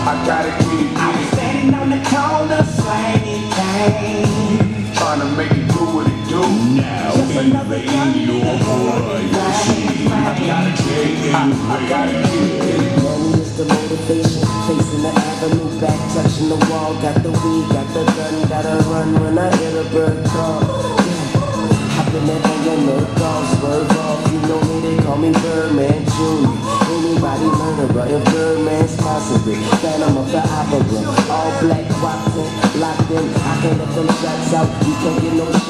I gotta get it, I was standing on the corner, slanging things. Trying to make it do what it do. Now invading your privacy. I gotta get it, I, I gotta get it. Money is the motivation. Facing the avenue, back touching the wall. Got the weed, got the gun, gotta run when I hear the bird call. Yeah. Hopping that on your nerve off, swerve off. You know me, they call me Birdman Jr. Anybody murderer, if Birdman's then I'm off the opera. All black, Watson, locked in. I can't let them shots out. You can't get no